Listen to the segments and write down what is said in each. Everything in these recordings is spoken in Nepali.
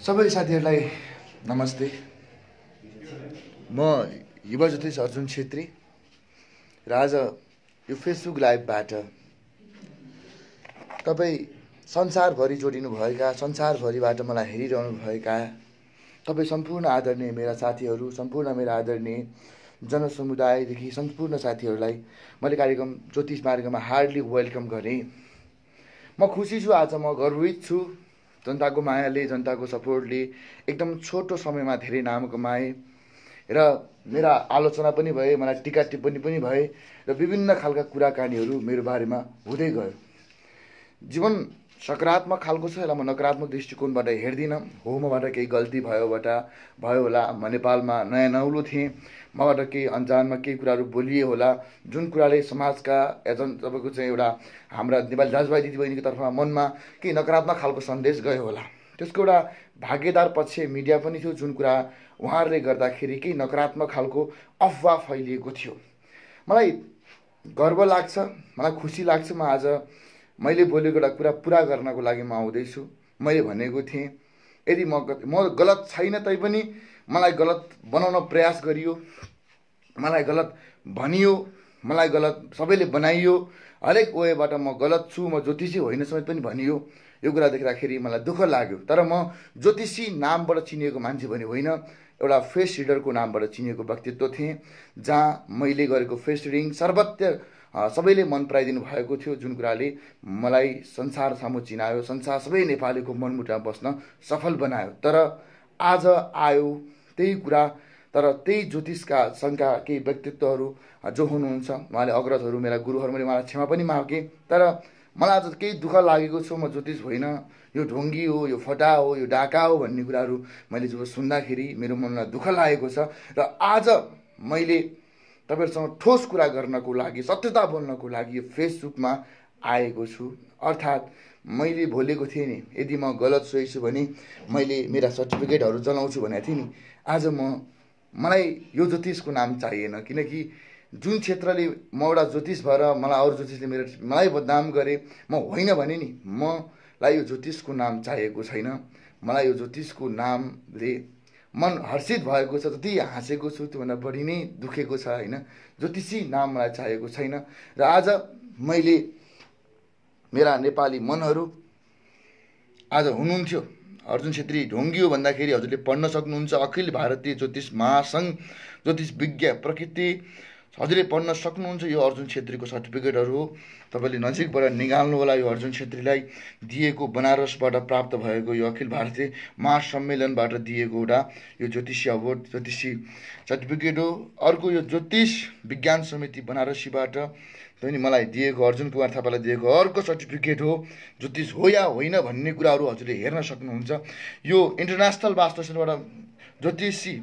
सबै साथीहरूलाई नमस्ते। म युवा ज्योतिष अर्जुन छेत्री र आज यो फेसबुक लाइभबाट तपाईँ संसारभरि जोडिनुभएका संसारभरिबाट मलाई हेरिरहनुभएका तपाईँ सम्पूर्ण आदरणीय मेरा साथीहरू सम्पूर्ण मेरा आदरणीय जनसमुदायदेखि सम्पूर्ण साथीहरूलाई मैले कार्यक्रम ज्योतिष मार्गमा हार्डली वेलकम गरेँ। म खुसी छु आज म गर्वित छु। जनताको मायाले जनताको सपोर्टले एकदम छोटो समयमा धेरै नाम कमाएँ र मेरा आलोचना पनि भए मलाई टिका टिप्पणी पनि भए र विभिन्न खालका कुराकानीहरू मेरो बारेमा हुँदै गयो। जीवन सकारात्मक खालको छ यसलाई म नकारात्मक दृष्टिकोणबाट हेर्दिनँ। हो मबाट केही गल्ती भयोबाट भयो होला। म नेपालमा नयाँ नौलो थिएँ। मबाट केही अन्जानमा केही कुराहरू बोलिए होला। जुन कुराले समाजका एजन तपाईँको चाहिँ एउटा हाम्रा नेपाली दाजुभाइ दिदीबहिनीको तर्फमा मनमा केही नकारात्मक खालको सन्देश गयो होला। त्यसको एउटा भागेदार पक्ष मिडिया पनि थियो। जुन कुरा उहाँहरूले गर्दाखेरि केही नकारात्मक खालको अफवाह फैलिएको थियो। मलाई गर्व लाग्छ मलाई खुसी लाग्छ। म आज मैले बोलेको एउटा कुरा पुरा गर्नको लागि म आउँदैछु। मैले भनेको थिएँ यदि म म गलत छैन तैपनि मलाई गलत बनाउन प्रयास गरियो मलाई गलत भनियो मलाई गलत सबैले बनाइयो हरेक वेबाट म गलत छु म ज्योतिषी होइन समेत पनि भनियो यो कुरा देख्दाखेरि मलाई दुःख लाग्यो। तर म ज्योतिषी नामबाट चिनिएको मान्छे भने होइन एउटा फेस रिडरको नामबाट चिनिएको व्यक्तित्व थिएँ जहाँ मैले गरेको फेस रिडिङ सर्वत्र सबैले मन पराइदिनु भएको थियो जुन कुराले मलाई संसार सामु चिनायो संसार सबै नेपालीको मनमुटा बस्न सफल बनायो। तर आज आयो त्यही कुरा तर त्यही ज्योतिषका सङ्घका केही व्यक्तित्वहरू जो हुनुहुन्छ उहाँले अग्रजहरू मेरा गुरुहरू मैले उहाँलाई क्षमा पनि मागेँ। तर मलाई आज केही दुःख लागेको छ म ज्योतिष होइन। यो ढोङ्गी हो यो फटा हो यो डाका हो भन्ने कुराहरू मैले जब सुन्दाखेरि मेरो मनमा दुःख लागेको छ। र आज मैले तपाईँहरूसँग ठोस कुरा गर्नको लागि सत्यता बोल्नको लागि यो फेसबुकमा आएको छु। अर्थात् मैले बोलेको थिएँ नि यदि म गलत सोही छु भने मैले मेरा सर्टिफिकेटहरू जलाउँछु भनेको थिएँ नि आज म मलाई यो ज्योतिषको नाम चाहिएन। किनकि जुन क्षेत्रले म एउटा ज्योतिष भएर मलाई अरू ज्योतिषले मेरो मलाई बदनाम गरे म होइन भने नि मलाई यो ज्योतिषको नाम चाहिएको छैन। मलाई यो ज्योतिषको नामले मन हर्षित भएको छ जति हाँसेको छु त्योभन्दा बढी नै दुखेको छ होइन? ज्योतिषी नाम मलाई चाहिएको छैन। र आज मैले मेरा नेपाली मनहरू आज हुनुहुन्थ्यो। अर्जुन छेत्री ढोङ्गी हो भन्दाखेरि हजुरले पढ्न सक्नुहुन्छ। अखिल भारतीय ज्योतिष महासङ्घ ज्योतिष विज्ञ प्रकृति हजुरले पढ्न सक्नुहुन्छ यो अर्जुन छेत्रीको सर्टिफिकेटहरू। हो तपाईँले नजिकबाट निकाल्नु होला यो अर्जुन छेत्रीलाई। दिएको बनारसबाट प्राप्त भएको यो अखिल भारतीय महासम्मेलनबाट दिएको एउटा यो ज्योतिषी अवार्ड ज्योतिषी सर्टिफिकेट हो। अर्को यो ज्योतिष विज्ञान समिति बनारसीबाट पनि मलाई दिएको अर्जुन कुमार थापालाई दिएको अर्को सर्टिफिकेट हो। ज्योतिष हो या होइन भन्ने कुराहरू हजुरले हेर्न सक्नुहुन्छ। यो इन्टरनेसनल वास्तुशास्त्रबाट ज्योतिषी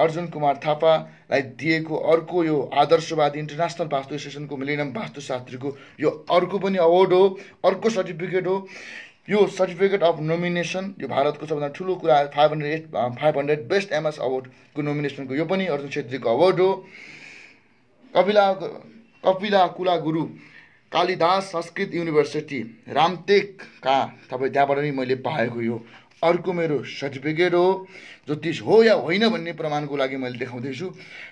अर्जुन कुमार थापालाई दिएको अर्को यो आदर्शवादी इन्टरनेसनल वास्तु एसोसिएसनको मिलेनियम वास्तुशास्त्रीको यो अर्को पनि अवार्ड हो अर्को सर्टिफिकेट हो। यो सर्टिफिकेट अफ नोमिनेसन यो भारतको सबभन्दा ठुलो कुरा five hundred eight five hundred best MS अवार्डको नोमिनेसनको यो पनि अर्जुन छेत्रीको अवार्ड हो। कपिला कपिला कुला गुरु कालिदास संस्कृत युनिभर्सिटी रामटेकका तपाईँ त्यहाँबाट नै मैले पाएको यो अर्को मेरो सर्टिफिकेट हो ज्योतिष हो या होइन भन्ने प्रमाणको लागि मैले देखाउँदैछु।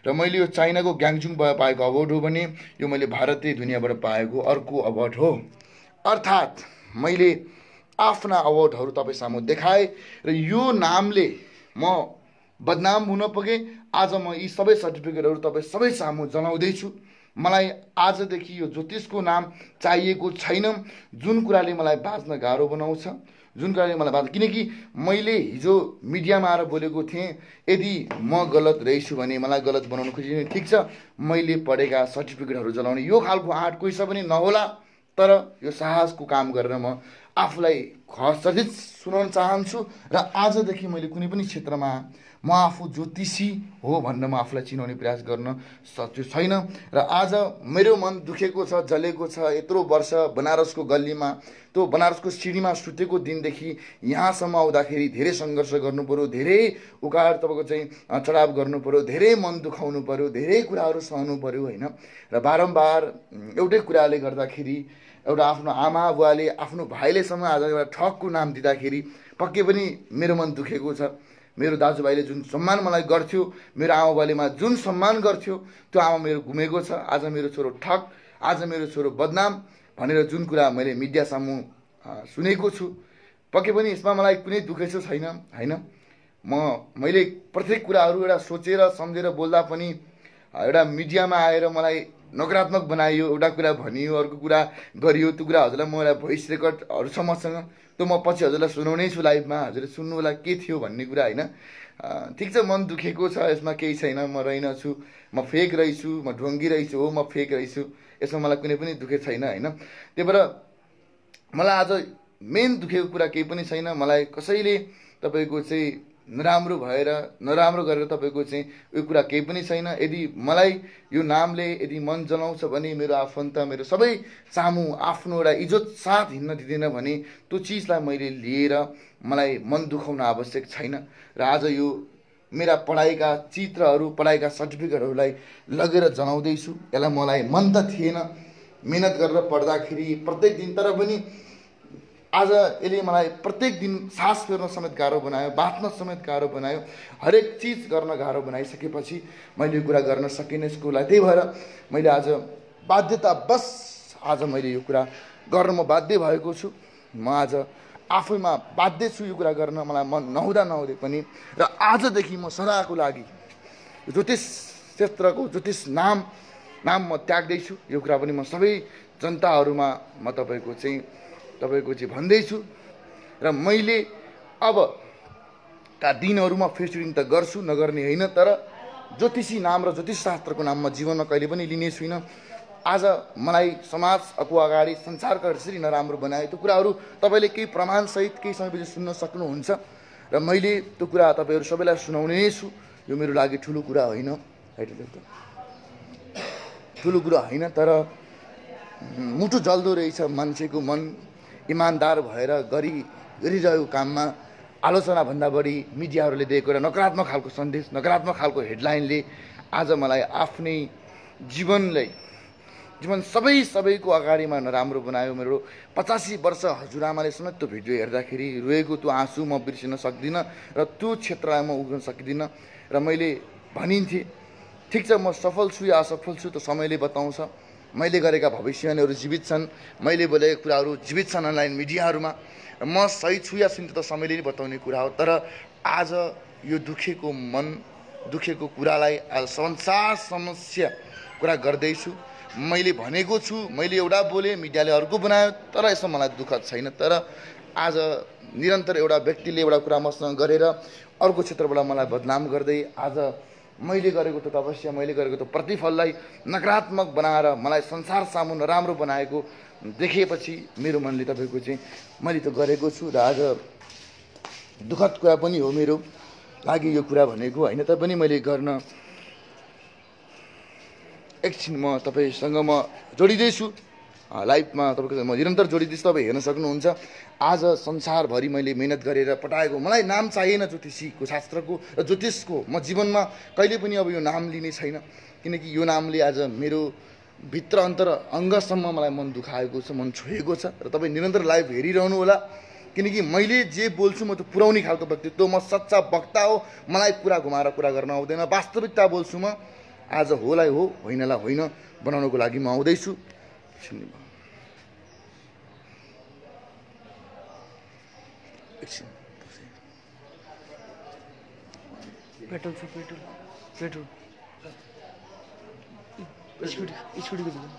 र मैले यो चाइनाको ग्याङजुङबाट पाएको अवार्ड हो भने यो मैले भारतीय दुनियाँबाट पाएको अर्को अवार्ड हो। अर्थात् मैले आफ्ना अवार्डहरू तपाईँ सामु देखाएँ र यो नामले म बदनाम हुन पुगेँ। आज म यी सबै सर्टिफिकेटहरू तपाईँ सबै सामु जनाउँदैछु। मलाई आजदेखि यो ज्योतिषको नाम चाहिएको छैन। जुन कुराले मलाई बाँच्न गाह्रो बनाउँछ जुन कुराले मलाई बाँच्न किनकि मैले हिजो मिडियामा आएर बोलेको थिएँ यदि म गलत रहेछु भने मलाई गलत बनाउनु खोजिने ठिक छ मैले पढेका सर्टिफिकेटहरू जलाउने यो खालको आँट कोही पनि नहोला तर यो साहसको काम गरेर म आफूलाई सजित सुनाउन चाहन्छु र आजदेखि मैले कुनै पनि क्षेत्रमा म आफू ज्योतिषी हो भनेर म आफूलाई चिनाउने प्रयास गर्न सक्छु छैन। र आज मेरो मन दुखेको छ जलेको छ यत्रो वर्ष बनारसको गल्लीमा त्यो बनारसको सिँढीमा सुतेको दिनदेखि यहाँसम्म आउँदाखेरि धेरै सङ्घर्ष पऱ्यो धेरै उकाएर तपाईँको चाहिँ चढाव पऱ्यो धेरै मन दुखाउनु पऱ्यो धेरै कुराहरू सहनु पऱ्यो होइन? र बारम्बार एउटै कुराले गर्दाखेरि एउटा आफ्नो आमा बुवाले आफ्नो भाइलेसम्म आज एउटा ठगको नाम दिँदाखेरि पक्कै पनि मेरो मन दुखेको छ। मेरो दाजुभाइले जुन सम्मान मलाई गर्थ्यो मेरो आमा बुवालेमा जुन सम्मान गर्थ्यो त्यो आमा मेरो घुमेको छ। आज मेरो छोरो ठग आज मेरो छोरो बदनाम भनेर जुन कुरा मैले मिडिया सामु सुनेको छु। पक्कै पनि यसमा मलाई कुनै दुःखै छैन होइन? म मैले प्रत्येक कुराहरू एउटा सोचेर सम्झेर बोल्दा पनि एउटा मिडियामा आएर मलाई नकारात्मक बनाइयो एउटा कुरा भनियो अर्को कुरा गरियो त्यो कुरा हजुरलाई म एउटा भोइस रेकर्डहरू छ मसँग त्यो म पछि हजुरलाई सुनाउनै छु लाइभमा हजुरले सुन्नु होला के थियो भन्ने कुरा होइन। ठिक छ मन दुखेको छ यसमा केही छैन म रहेनछु म फेक रहेछु म ढुङ्गी रहेछु हो म फेक रहेछु यसमा मलाई कुनै पनि दुःखै छैन होइन। त्यही भएर मलाई आज मेन दुखेको कुरा केही पनि छैन मलाई कसैले तपाईँको चाहिँ नराम्रो भएर नराम्रो गरेर तपाईँको चाहिँ यो कुरा केही पनि छैन। यदि मलाई यो नामले यदि मन जनाउँछ भने मेरो आफन्त मेरो सबै सामु आफ्नो एउटा इज्जत साथ हिँड्न दिँदैन भने त्यो चिजलाई मैले लिएर मलाई मन दुखाउन आवश्यक छैन। र आज यो मेरा पढाइका चित्रहरू पढाइका सर्टिफिकेटहरूलाई लगेर जनाउँदैछु। यसलाई मलाई मन त थिएन। मिहिनेत गरेर पढ्दाखेरि प्रत्येक दिन तर पनि आज यसले मलाई प्रत्येक दिन सास फेर्न समेत गाह्रो बनायो बाँच्न समेत गाह्रो बनायो हरेक चिज गर्न गाह्रो बनाइसकेपछि मैले यो कुरा गर्न सकिनँ लागि। त्यही भएर मैले आज बाध्यता बस आज मैले यो कुरा गर्न म बाध्य भएको छु। म आज आफैमा बाध्य छु यो कुरा गर्न मलाई मन नहुँदा नहुँदै पनि। र आजदेखि म सदाको लागि ज्योतिष क्षेत्रको ज्योतिष नाम नाम म त्याग्दैछु। यो कुरा पनि म सबै जनताहरूमा म तपाईँको चाहिँ तपाईँको चाहिँ भन्दैछु र मैले अबका दिनहरूमा फेस्टिङ त गर्छु नगर्ने होइन तर ज्योतिषी नाम र ज्योतिष शास्त्रको नाम म जीवनमा कहिले पनि लिने छुइनँ। आज मलाई समाजको अगाडि संसारका यसरी नराम्रो बनायो त्यो कुराहरू तपाईँले केही प्रमाणसहित केही समयपछि सुन्न सक्नुहुन्छ र मैले त्यो कुरा तपाईँहरू सबैलाई सुनाउने नै छु। यो मेरो लागि ठुलो कुरा होइन। ठुलो कुरा होइन तर मुटु जल्दो रहेछ मान्छेको मन। इमान्दार भएर गरी गरिरहेको काममा आलोचनाभन्दा बढी मिडियाहरूले दिएको एउटा नकारात्मक खालको सन्देश नकारात्मक खालको हेडलाइनले आज मलाई आफ्नै जीवनलाई जीवन सबै सबैको अगाडिमा नराम्रो बनायो। मेरो पचासी वर्ष हजुरआमाले समेत त्यो भिडियो हेर्दाखेरि रोएको त्यो आँसु म बिर्सिन सक्दिनँ र त्यो क्षेत्रलाई म उग्न सक्दिनँ र मैले भनिन्थेँ ठिक छ म सफल छु या असफल छु त्यो समयले बताउँछ। मैले गरेका भविष्यवाणीहरू जीवित छन्। मैले बोलेका कुराहरू जीवित छन् अनलाइन मिडियाहरूमा। म सही छु या छुइनँ त समयले नै बताउने कुरा हो। तर आज यो दुखेको मन दुखेको कुरालाई आज संसार समस्या कुरा गर्दैछु। मैले भनेको छु मैले एउटा बोलेँ मिडियाले अर्को बनायो तर यसमा मलाई दुःख छैन। तर आज निरन्तर एउटा व्यक्तिले एउटा कुरा मसँग गरेर अर्को क्षेत्रबाट मलाई बदनाम गर्दै आज मैले गरेको त्यो तपस्या मैले गरेको त्यो प्रतिफललाई नकारात्मक बनाएर मलाई संसार सामु नराम्रो बनाएको देखेपछि मेरो मनले तपाईँको चाहिँ मैले त गरेको छु र आज दुःखद कुरा पनि हो मेरो लागि यो कुरा भनेको। होइन पनि मैले गर्न एकछिन म तपाईँसँग म जोडिँदैछु। लाइभमा तपाईँको म निरन्तर जोडिँदैछु तपाईँ हेर्न सक्नुहुन्छ। आज संसारभरि मैले मिहिनेत गरेर पठाएको मलाई नाम चाहिएन ज्योतिषीको शास्त्रको र ज्योतिषको। म जीवनमा कहिले पनि अब यो नाम लिने छैन किनकि यो नामले आज मेरो भित्र अन्तर अङ्गसम्म मलाई मन दुखाएको छ मन छोएको छ र तपाईँ निरन्तर लाइभ हेरिरहनु होला किनकि मैले जे बोल्छु म त पुऱ्याउने खालको व्यक्ति त्यो म सच्चा वक्ता हो। मलाई कुरा घुमाएर कुरा गर्न आउँदैन। वास्तविकता बोल्छु म आज होलाई हो होइनलाई होइन बनाउनको लागि म आउँदैछु। एकछिन पेट्रोल छ पेट्रोल पेट्रोल स्कुटी स्कुटीको दोकान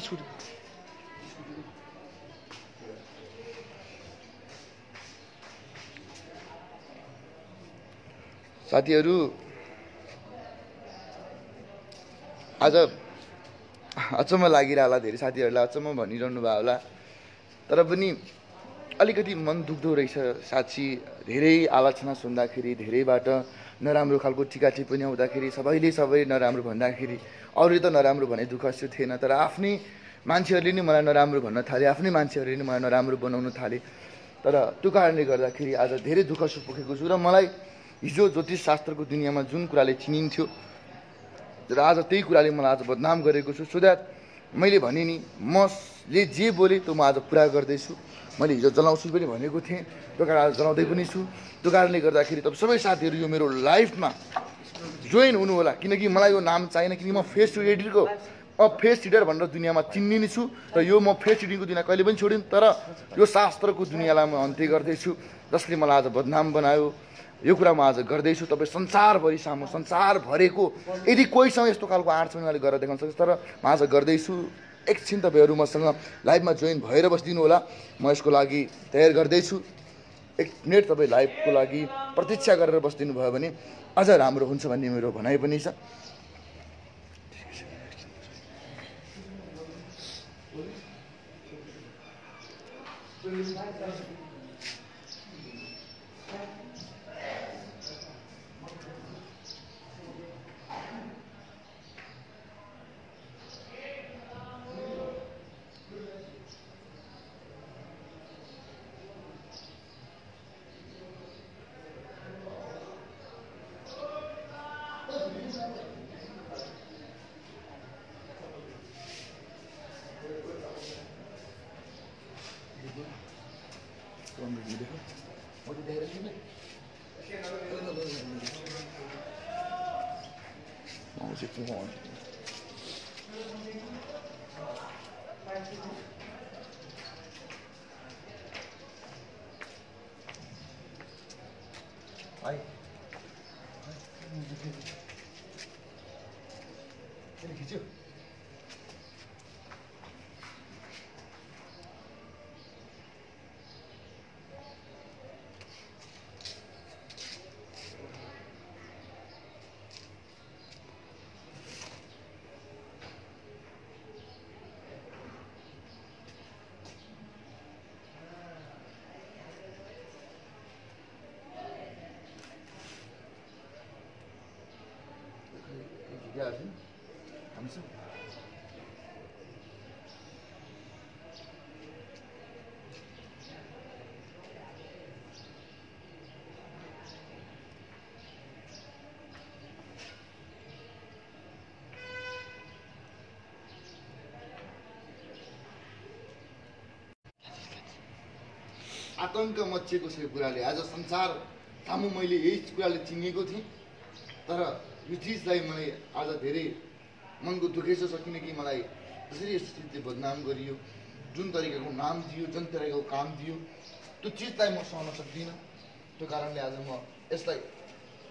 स्कुटी साथीहरू आज अचम्म लागिरह होला धेरै साथीहरूलाई अचम्म भनिरहनु भयो होला। तर पनि अलिकति मन दुख्दो रहेछ साँच्ची धेरै आलोचना सुन्दाखेरि धेरैबाट नराम्रो खालको टिका टिप्पणी आउँदाखेरि सबैले सबै नराम्रो भन्दाखेरि अरू त नराम्रो भने दुःख जस्तो थिएन। तर आफ्नै मान्छेहरूले नै मलाई नराम्रो भन्न थाले आफ्नै मान्छेहरूले नै मलाई नराम्रो बनाउन थाले। तर त्यो कारणले गर्दाखेरि आज धेरै दुःख सुपुगेको छु र मलाई हिजो ज्योतिष शास्त्रको दुनियाँमा जुन कुराले चिनिन्थ्यो र आज त्यही कुराले मलाई आज बदनाम गरेको छु सो द्याट मैले भने नि म ले जे बोले त्यो म आज पुरा गर्दैछु। मैले हिजो जलाउँछु पनि भनेको थिएँ त्यो कारण आज जलाउँदै पनि छु। त्यो कारणले गर्दाखेरि तपाईँ सबै साथीहरू यो मेरो लाइफमा जोइन हुनु होला किनकि मलाई यो नाम चाहिएन किनकि म फेस रिडरको म फेस रिडर भनेर दुनियाँमा चिन्ने छु र यो म फेस रिडिङको दुनियाँ कहिले पनि छोडिनँ तर यो शास्त्रको दुनियाँलाई म अन्त्य गर्दैछु जसले मलाई आज बदनाम बनायो। यो कुरा म आज गर्दैछु तपाईँ संसारभरि सामु संसारभरिको यदि कोहीसँग यस्तो खालको आँट छ भने मैले गरेर देखाउन सक्छु तर म आज गर्दैछु। एकछिन तपाईँहरू मसँग लाइभमा जोइन भएर बसिदिनु होला। म यसको लागि तयार गर्दैछु। एक मिनट तपाईँ लाइभको लागि प्रतीक्षा गरेर बसिदिनु भयो भने अझ राम्रो हुन्छ भन्ने मेरो भनाइ पनि छ। Hi. Vai. आतङ्क मचिएको छ यो कुराले। आज संसार सामु मैले यही कुराले चिनेको थिएँ। तर यो चिजलाई मलाई आज धेरै मनको दुखेछ छ किनकि मलाई जसरी यस चिजले बदनाम गरियो जुन तरिकाको नाम दियो जुन तरिकाको काम दियो त्यो चिजलाई म सहन सक्दिनँ। त्यो कारणले आज म यसलाई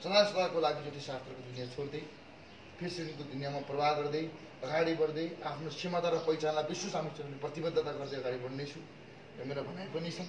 सदा सदाको लागि ज्योतिष शास्त्रको दुनियाँ छोड्दै फेसबुकको दुनियाँमा प्रवाह गर्दै अगाडि बढ्दै आफ्नो क्षमता र पहिचानलाई विश्व सामु प्रतिबद्धता गर्दै अगाडि बढ्नेछु यो मेरो भनाइ पनि छ।